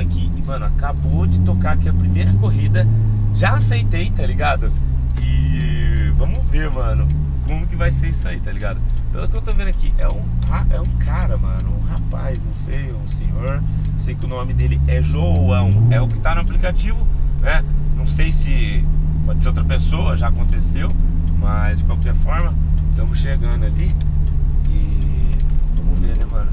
aqui e, mano, acabou de tocar aqui a primeira corrida. Já aceitei, tá ligado? E vamos ver, mano, como que vai ser isso aí, tá ligado? Pelo que eu tô vendo aqui, é um, é um cara, mano, um rapaz, não sei, um senhor. Sei que o nome dele é João, é o que tá no aplicativo, né? Não sei se pode ser outra pessoa, já aconteceu, mas de qualquer forma, estamos chegando ali e vamos né, mano?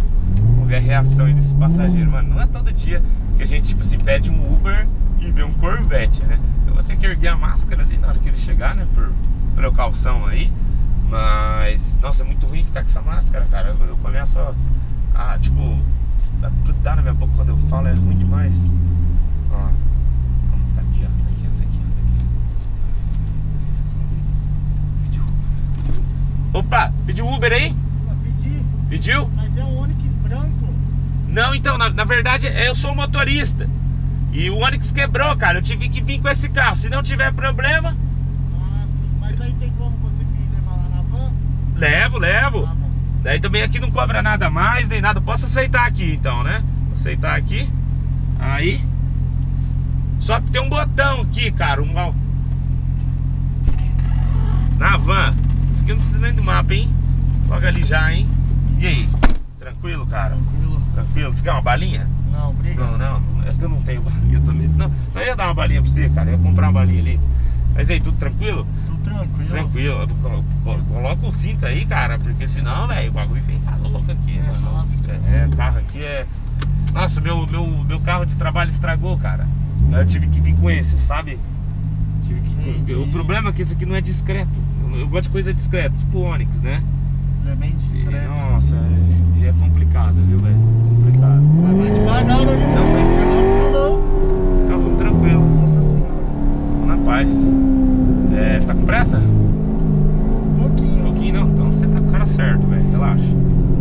Vamos ver a reação aí desse passageiro, mano. Não é todo dia que a gente, tipo assim, pede um Uber e vê um Corvette, né? Eu vou ter que erguer a máscara ali na hora que ele chegar, né? Por precaução aí. Mas, nossa, é muito ruim ficar com essa máscara, cara. Eu começo a, tipo, a grudar na minha boca quando eu falo, é ruim demais. Ó, tá ó, tá aqui, tá aqui, tá dele. Pediu, pediu. Opa, pediu Uber aí? Pediu? mas é um Onix branco. Não, então, na, na verdade, eu sou motorista. E o Onix quebrou, cara. Eu tive que vir com esse carro. Se não tiver problema, Ah, sim. Mas aí tem como você me levar lá na van? levo, levo. Bom. Daí também aqui não cobra nada mais, nem nada. Posso aceitar aqui então, né? Aceitar aqui. Aí. Só que tem um botão aqui, cara. Um... Na van. Isso aqui não precisa nem do mapa, hein? Logo ali já, hein? E aí? Tranquilo, cara? Tranquilo. Você quer uma balinha? Não, obrigado. Não, não, é que eu não tenho balinha também. Senão, só ia dar uma balinha pra você, cara. Eu ia comprar uma balinha ali. Mas aí, tudo tranquilo? Tudo tranquilo. Tranquilo. Colo- colo- Coloca o cinto aí, cara, porque senão, velho, o bagulho fica louco aqui, É mano. rápido. É, carro aqui é. Nossa, meu, meu, meu carro de trabalho estragou, cara. Eu tive que vir com esse, sabe? Tive que... Entendi. O problema é que esse aqui não é discreto. Eu, gosto de coisa discreta, tipo o Onix, né? Ele é bem E, discreto. nossa, é- já é complicado, viu, velho? Devagar aí. Não, rápido não. Vamos tranquilo. Nossa senhora. Vamos na paz. É, você tá com pressa? Um Um pouquinho. pouquinho não, então você tá com o cara certo, velho. Relaxa.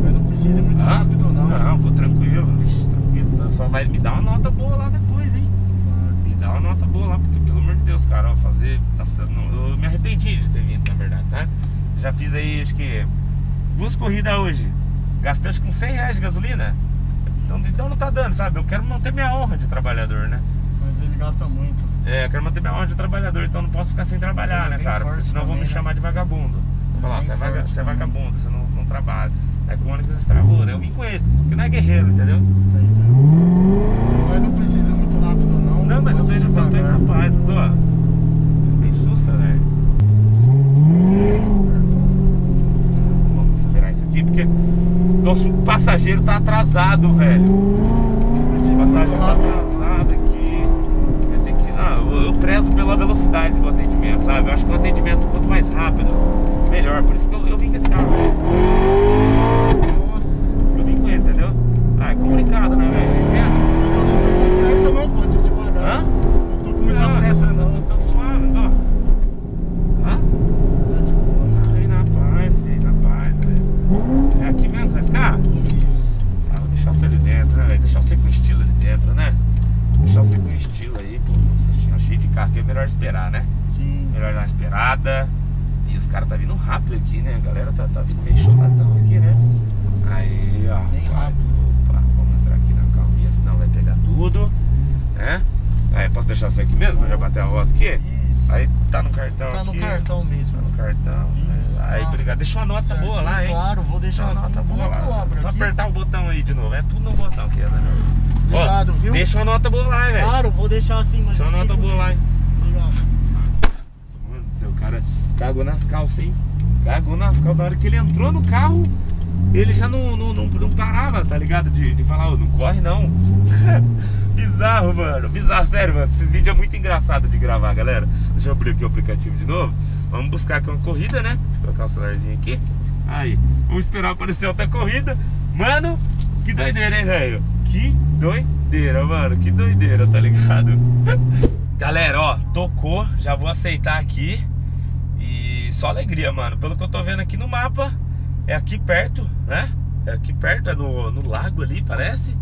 Mas não precisa ir muito rápido não. Não, vou tranquilo, vixe, tranquilo. Só vai me dar uma nota boa lá depois, hein? Me dá uma nota boa lá, porque pelo amor de Deus, cara, ó, fazer. Nossa, não, eu me arrependi de ter vindo, na verdade, sabe? Já fiz aí, acho que duas corridas hoje. Gastei acho que uns 100 reais de gasolina. Então, então não tá dando, sabe? Eu quero manter minha honra de trabalhador, né? Mas ele gasta muito. É, eu quero manter minha honra de trabalhador, então não posso ficar sem trabalhar, ele é né, cara? Porque senão vão me também, né? chamar de vagabundo. Vou falar, você é, vaga, você é também. vagabundo, você não, não trabalha. É que o Onix estragou, né? Eu vim com esse, porque não é guerreiro, entendeu? Tá entendendo? Mas não precisa muito rápido não. Não, mas eu tô indo, eu tô indo na paz, não tô. Bem sussa, velho. Vamos acelerar isso aqui, porque nosso passageiro tá atrasado, velho. Esse passageiro tá atrasado aqui. Eu, tenho que, ah, eu, eu prezo pela velocidade do atendimento, sabe? Eu acho que o atendimento, quanto mais rápido, melhor. Por isso que eu, eu vim com esse carro, velho. Nossa. Por isso que eu vim com ele, entendeu? Ah, é complicado, né, velho? Entendo. Mas eu não tô com pressa não, pode ir devagar. Hã? Não tô com muita pressa não. tô, tô, tô suave, não tô. Hã? Tá de boa. Aí na paz, filho, na paz, velho. É aqui mesmo, que vai ficar? Isso. Ah, vou deixar você ali dentro, né, velho? Deixar você com estilo ali dentro, né? Deixar você com estilo aí, pô. Nossa senhora, cheio de carro aqui é melhor esperar, né? Sim. Melhor dar uma esperada. E os caras tá vindo rápido aqui, né? A galera tá, tá vindo meio chocadão aqui, né? Aí, ó. Bem vai. rápido. Opa, vamos entrar aqui na calminha, senão vai pegar tudo, né? Aí, posso deixar você aqui mesmo pra já bater a volta aqui? Isso. Aí tá no cartão tá aqui. no cartão mesmo. Tá no cartão. né? Isso, Aí, tá. obrigado. Deixa uma nota Certinho, boa lá, hein? Claro, vou Deixa deixar uma assim. nota boa é eu lá. Só aqui? apertar o botão aí de novo. É tudo no botão aqui, né? Obrigado, viu? Deixa uma nota boa lá, velho. Claro, vou deixar assim, mas Deixa uma nota boa lá, hein? Mano o cara cagou nas calças, hein? Cagou nas calças. Na hora que ele entrou no carro, ele já não, não, não, não parava, tá ligado? De, de falar, ô, não corre não. Bizarro, mano. Bizarro, sério, mano. Esses vídeos é muito engraçado de gravar, galera. Deixa eu abrir aqui o aplicativo de novo. Vamos buscar aqui uma corrida, né? Eu colocar o celularzinho aqui. Aí, vamos esperar aparecer outra corrida. Mano, que doideira, hein, velho? Que doideira, mano. Que doideira, tá ligado? Galera, ó, tocou. Já vou aceitar aqui. E só alegria, mano. Pelo que eu tô vendo aqui no mapa, é aqui perto, né? É aqui perto, é no, no lago ali, parece.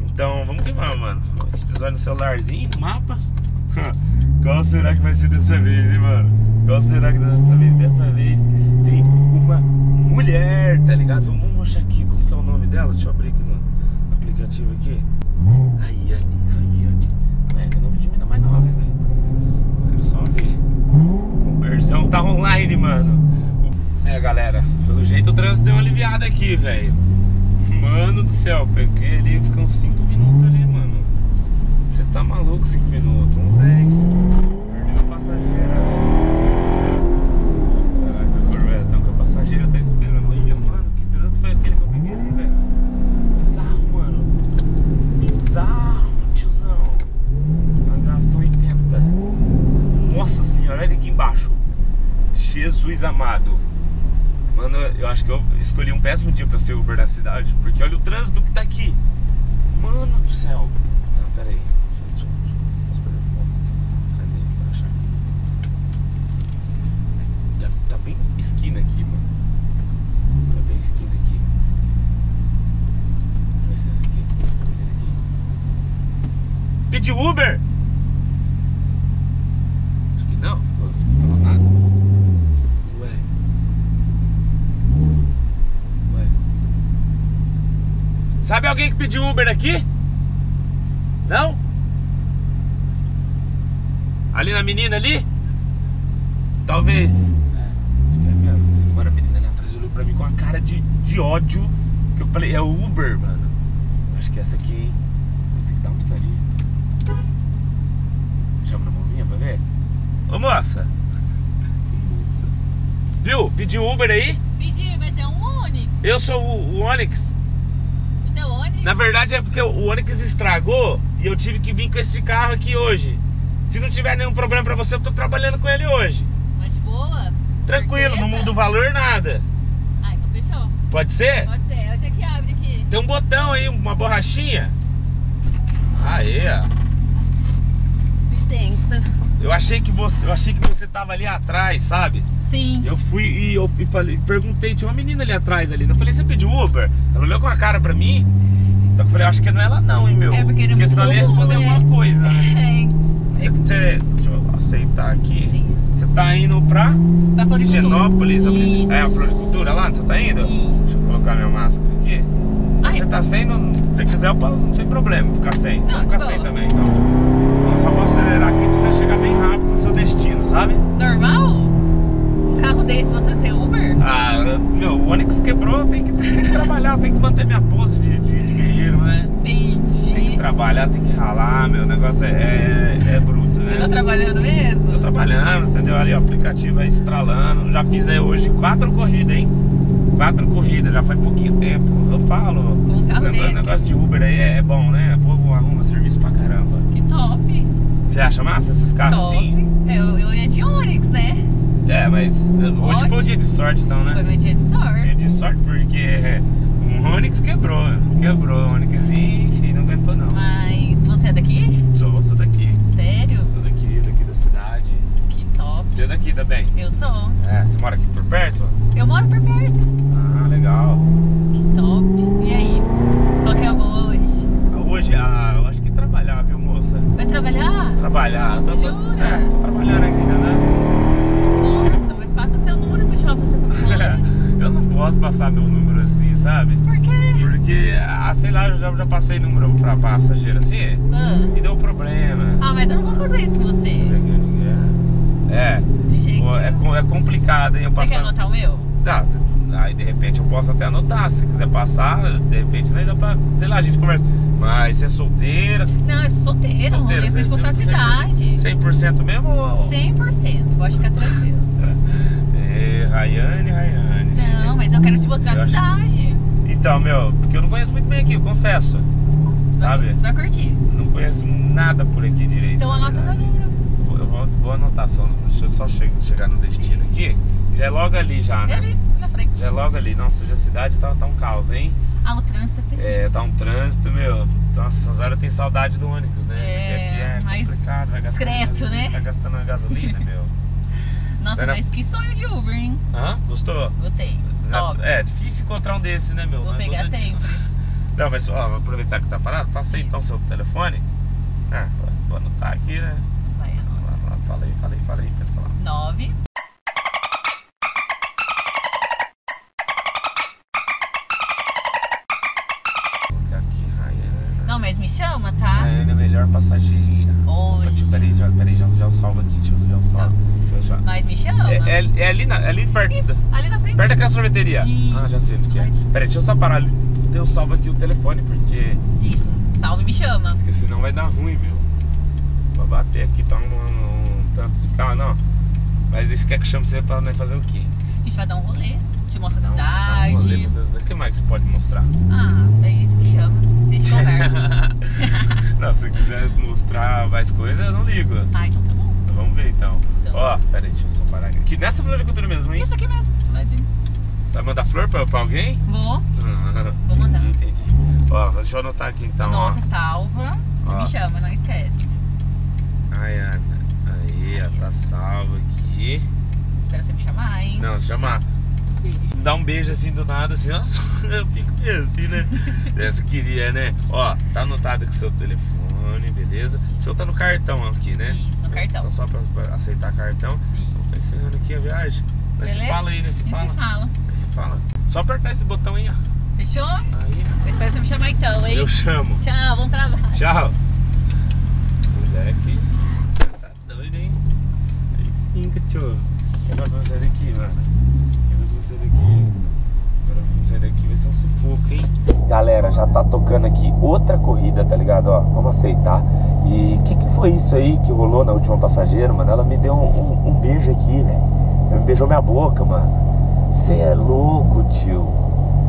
Então vamos que vamos, mano. Olha no celularzinho, no mapa. Qual será que vai ser dessa vez, hein, mano? Qual será que dessa vez? Dessa vez tem uma mulher, tá ligado? Vamos mostrar aqui como que é o nome dela. Deixa eu abrir aqui no aplicativo aqui. Rayane, mano. É, galera, pelo jeito o trânsito deu uma aliviada aqui, velho. Mano do céu, peguei ali, fica uns 5 minutos ali, mano. Você tá maluco 5 minutos, uns 10. Perdeu a passageira, velho. Caraca, o Corvetão com a passageira tá esperando. Olha, mano, que trânsito foi aquele que eu peguei ali, velho? Bizarro, mano. Bizarro, tiozão. Ela gastou 80. Nossa senhora, olha aqui embaixo. Jesus amado. Mano, eu acho que eu escolhi um péssimo dia pra ser Uber na cidade, porque olha o trânsito que tá aqui. Mano do céu. Tá, pera aí. Deixa, deixa, deixa, posso perder o foco? Cadê? Quero achar aqui. Tá, tá bem esquina aqui, mano. Tá bem esquina aqui. Vamos ver se é essa aqui? Pedi Uber? Acho que não, ficou, não falou nada. Ué. Ué. Sabe alguém que pediu Uber aqui? Não? Ali na menina ali? Talvez. É, acho que é mesmo. Mano, a menina ali atrás olhou pra mim com uma cara de, de ódio. Que eu falei, é o Uber, mano. Acho que é essa aqui, hein? Vou ter que dar uma piscadinha. Chama na mãozinha pra ver. Ô moça! Moça. Viu? Pediu Uber aí? Pedi, mas é um Onix. Eu sou o, o Onix. O Onix? Na verdade é porque o Onix estragou e eu tive que vir com esse carro aqui hoje. Se não tiver nenhum problema pra você, eu tô trabalhando com ele hoje. Mas de boa? Tranquilo, não muda o valor nada. Ah, então fechou. Pode ser? Pode ser. Onde é que abre aqui? Tem um botão aí, uma borrachinha. Aê, ó. Licença. Eu achei que você, eu achei que você tava ali atrás, sabe? Sim. Eu fui e eu e falei, perguntei, tinha uma menina ali atrás ali. Eu falei, você pediu Uber? Ela olhou com a cara pra mim. Só que eu falei, acho que não é ela não, hein, meu. É porque é senão ela ia responder alguma coisa, né? É. Você, você- deixa eu aceitar aqui. Você tá indo pra Floricultura. Higienópolis? Isso. É a floricultura lá onde você tá indo? Isso. Deixa eu colocar minha máscara aqui. Ai. Você tá sem, não- se você quiser, eu não tem problema ficar sem. Não, o Onix quebrou, tenho que, que trabalhar, tenho que manter minha pose de, de- de guerreiro, né? Tem que Entendi. trabalhar, tem que ralar, meu negócio é, é, é bruto, Você tá né? trabalhando mesmo? Tô trabalhando, entendeu? Ali o aplicativo aí estralando. Já fiz aí hoje quatro corridas, hein? Quatro corridas, já faz pouquinho tempo. Eu falo, Com um carro o negócio de Uber aí é, é bom, né? O povo arruma serviço pra caramba. Que top. Você acha massa esses carros top. assim? É, eu, eu ia de Onix, né? É, mas hoje Ótimo. foi um dia de sorte então, Foi né? meu dia de sorte. Dia de sorte porque o Onix quebrou. Quebrou o Onix e enfim, não aguentou não. Mas você é daqui? Sou, sou daqui. Sério? Sou daqui, daqui da cidade. Que top. Você é daqui também? Eu sou. É, você mora aqui por perto? Eu moro por perto. Ah, legal. Que top. E aí? Qual que é a boa hoje? Hoje, ah, eu acho que trabalhar, viu, moça? Vai trabalhar? Trabalhar. Tô, Jura? é, tô trabalhando aqui, né? Passa seu número shopping você pra eu não posso passar meu número assim, sabe? Por quê? Porque, ah, sei lá, eu já, já passei número pra passageiro assim Ah. e deu problema. ah, mas eu não vou fazer isso com você. É, De jeito é, nenhum. é complicado, hein? Eu Você passar... quer anotar o meu? Tá, aí de repente eu posso até anotar. Se quiser passar, de repente nem dá pra. Sei lá, a gente conversa. Mas você é solteira. Não, eu sou solteira, solteira rolê pra expulsar a cidade. 100% mesmo? ou- 100%, pode ficar tranquilo. É, Rayane, Rayane. Não, mas eu quero te mostrar Eu a acho- cidade. Então, meu, porque eu não conheço muito bem aqui, eu confesso. Você vai- Sabe? Você vai curtir. Não conheço nada por aqui direito. Então anota meu número. Eu vou- vou, anotar só. Deixa eu só che- chegar no destino aqui. Já é logo ali já, É né? ali, na frente. Já é logo ali. Nossa, a cidade tá, tá um caos, hein? Ah, o trânsito é terrível. É, tá um trânsito, meu. Nossa, essas horas tem saudade do ônibus, né? É, Porque aqui é complicado, vai gastando. discreto, gasolina, né? Tá gastando a gasolina, meu. Nossa, Era- mas que sonho de Uber, hein? Hã? Gostou? Gostei. Top. É, difícil encontrar um desses, né, meu? Vou é pegar todo dia. sempre. Não, mas ó, vou aproveitar que tá parado. Passa aí então seu telefone. Ah, vou anotar aqui, né? Vai, anota. Fala aí, fala aí, fala aí, pode falar. 9. Vou colocar aqui, Rayana. Não, mas me chama, tá? Rayana é melhor passageira. Oi. Tio, peraí, já, peraí, já, já salva aqui, deixa eu já salva. Tá. Deixa eu achar. Mas me chama. É, é, é ali, na, é ali perto, da, Ali na frente. perto daquela sorveteria. Isso. Ah, já sei onde que é. Peraí, deixa eu só parar ali. Eu salvo aqui o telefone, porque, Isso. Salve e me chama. porque senão vai dar ruim, meu. Pra bater aqui, tá um, um, um tanto de carro, não. Mas esse quer que chame você pra nós fazer o quê? A gente vai dar um rolê. Mostra a dá cidade. um rolê pra vocês. O que mais que você pode mostrar? Ah, daí você me chama. Deixa eu conversa. não, se quiser mostrar mais coisas, eu não ligo. ah, então tá bom. Vamos ver então. Então. Ó, peraí, deixa eu só parar aqui. Aqui nessa floricultura mesmo, hein? Isso aqui mesmo. Ladinho. Vai mandar flor pra, pra alguém? Vou. Vou mandar. Entendi, entendi. Ó, deixa eu anotar aqui então, Nota, ó. salva. Ó. Me chama, não esquece. Ai, Ana. Aí, ó, tá salvo aqui. Espera você me chamar, hein? Não, chamar. Dá um beijo assim do nada, assim, nossa, eu fico meio assim, né? Essa queria, né? Ó, tá anotado aqui seu telefone, beleza? O seu tá no cartão aqui, né? Isso, no cartão. Então só pra, pra aceitar cartão. Então Isso. tá encerrando aqui a viagem. Nós se fala aí, né? Se fala. se fala. Nós se fala. Só apertar esse botão aí, ó. Fechou? Aí, Eu espero você me chamar então, hein? eu chamo. Tchau, bom trabalho. Tchau. Moleque, você tá doido, hein? Aí sim, cachorro. Agora vamos sair daqui, mano. Sair daqui. Agora vamos sair daqui, vai ser um sufoco, hein? Galera, já tá tocando aqui outra corrida, tá ligado? Ó, vamos aceitar. E o que, que foi isso aí que rolou na última passageira, mano? Ela me deu um, um- um beijo aqui, velho. Me beijou minha boca, mano. Você é louco, tio.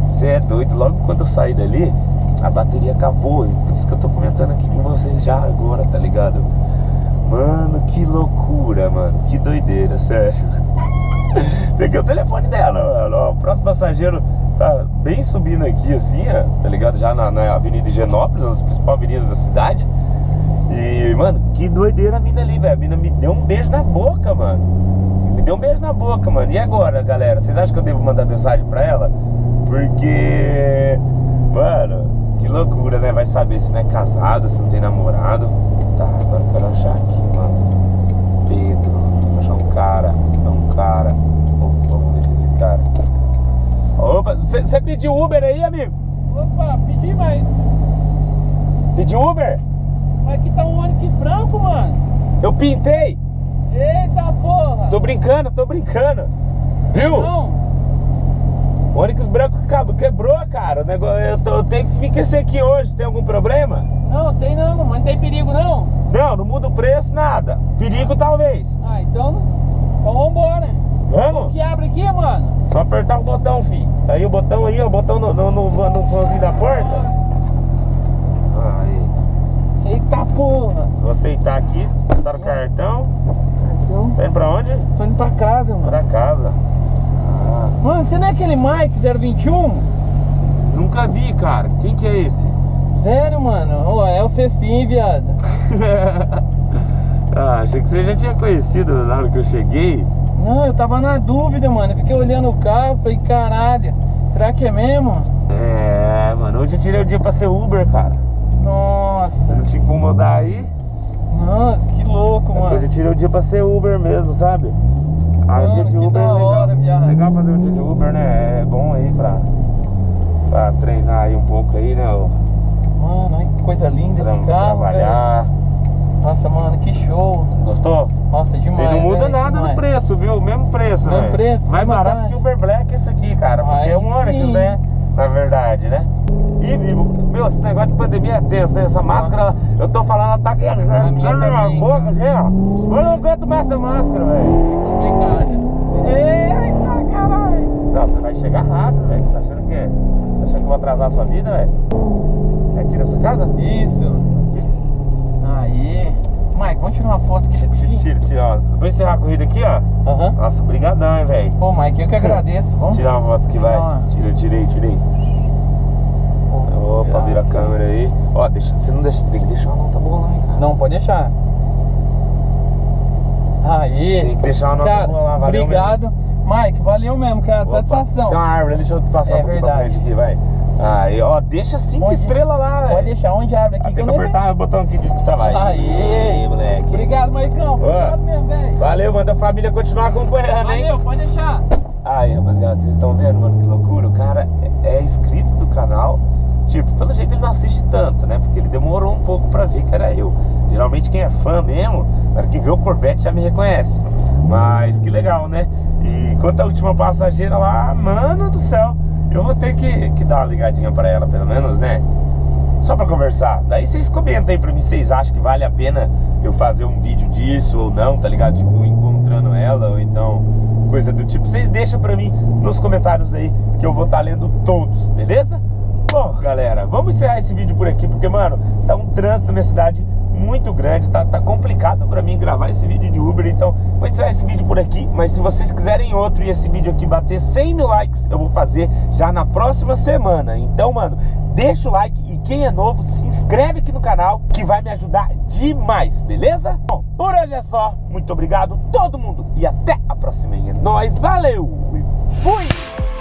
Você é doido. Logo quando eu saí dali, a bateria acabou. Por isso que eu tô comentando aqui com vocês já agora, tá ligado? Mano, que loucura, mano. Que doideira, sério. Peguei o telefone dela, mano. O próximo passageiro tá bem subindo aqui, assim, ó, tá ligado? Já na, na Avenida Higienópolis, uma das principais avenidas da cidade. E, mano, que doideira a mina ali, velho. A mina me deu um beijo na boca, mano. Me deu um beijo na boca, mano. E agora, galera? Vocês acham que eu devo mandar mensagem pra ela? Porque, mano, que loucura, né? Vai saber se não é casado, se não tem namorado. Tá, agora eu quero achar aqui, mano. Pedro, tem que achar um cara. Cara. Vamos se esse cara. Opa, você pediu Uber aí, amigo? Opa, pedi, mas, Pediu Uber? mas aqui tá um ônibus branco, mano. Eu pintei! Eita porra! Tô brincando, tô brincando. Viu? Não, O Onix branco quebrou, cara. O negócio, eu, tô- eu tenho que vir com esse aqui hoje. Tem algum problema? não, tem não, mas não tem perigo não. Não, não muda o preço, nada. Perigo talvez. Ah, então, não- então vambora. Vamos? que abre aqui, mano? Só apertar o botão, filho. Aí o botão aí, ó, o botão no, no, no, no vãozinho da porta. Aí. Eita porra! Vou aceitar aqui. Tá no cartão. Então, Tá indo pra onde? tô indo pra casa, mano. Pra casa. Ah, Mano, você não é aquele Mike 021? nunca vi, cara. Quem que é esse? Sério, mano? Ó, é o Cecim, viado. ah, achei que você já tinha conhecido na hora que eu cheguei. Não, eu tava na dúvida, mano. Eu fiquei olhando o carro, falei, caralho, será que é mesmo? É, mano, hoje eu tirei o dia pra ser Uber, cara. Nossa, não te incomodar aí. nossa, que louco, é porque Hoje eu mano. tirei o dia pra ser Uber mesmo, sabe? Ah, o Mano, dia de Uber é legal. hora, legal fazer um dia de Uber, né? É bom aí pra, pra treinar aí um pouco aí, né? o- Mano, olha que coisa linda Pra carro, trabalhar. velho. Nossa, mano, que show. Gostou? Nossa, demais. e não muda velho, nada no demais. preço, viu? Mesmo preço, Mesmo velho. preço, Mais mesma barato que o Uber Black isso aqui, cara. Porque Aí é um Onix, né? Na verdade, né? E, meu, esse negócio de pandemia é tenso. Essa máscara, eu tô falando, ela tá A minha entrando na minha boca, ó. Eu não aguento mais essa máscara, velho. Complicado. Eita, caralho! Não, você vai chegar rápido, velho. Você tá achando que é? Tá achando que eu vou atrasar a sua vida, velho? É aqui nessa casa? Isso. Vamos tirar uma foto aqui. Tira, tira, tira. Vou encerrar a corrida aqui, ó. Aham. Nossa, brigadão, hein, velho. Pô, Mike, eu que agradeço. Vamos Tirar uma foto aqui, vai. Uma. Tira, tirei, tirei. Opa, vira a câmera aí. Ó, deixa, você não deixa, tem que deixar uma nota boa lá, hein, cara. Não, pode deixar. Aí. Tem que deixar uma nota Cara, boa lá, valeu obrigado. Mike, valeu mesmo, cara. Opa, Satisfação. Tem uma árvore, deixa eu passar É um pouquinho pra verdade. frente aqui, vai. Aí, ó, deixa cinco estrelas lá, velho. Pode deixar onde abre aqui Ah, tem que apertar o botão aqui de destravar. Aí. moleque. Obrigado, Maicão. Obrigado mesmo, velho. Valeu, manda a família continuar acompanhando, hein? Valeu, pode deixar. Aí, rapaziada, vocês estão vendo, mano, que loucura. O cara é é inscrito do canal. Tipo, pelo jeito ele não assiste tanto, né? Porque ele demorou um pouco pra ver que era eu. Geralmente quem é fã mesmo, na hora que vê o Corvette já me reconhece. Mas que legal, né? E quanto à última passageira lá, mano do céu, eu vou ter que, que dar uma ligadinha pra ela, pelo menos, né? Só pra conversar. Daí vocês comentam aí pra mim, vocês acham que vale a pena eu fazer um vídeo disso ou não, tá ligado? Tipo, encontrando ela ou então coisa do tipo. Vocês deixam pra mim nos comentários aí que eu vou estar lendo todos, beleza? Bom, galera, vamos encerrar esse vídeo por aqui, porque, mano, tá um trânsito na minha cidade muito grande, tá, tá complicado pra mim gravar esse vídeo de Uber, então vou encerrar esse vídeo por aqui, mas se vocês quiserem outro e esse vídeo aqui bater 100 mil likes, eu vou fazer já na próxima semana. Então, mano, deixa o like e quem é novo, se inscreve aqui no canal, que vai me ajudar demais, beleza? Bom, por hoje é só, muito obrigado todo mundo e até a próxima. É nóis, valeu e fui!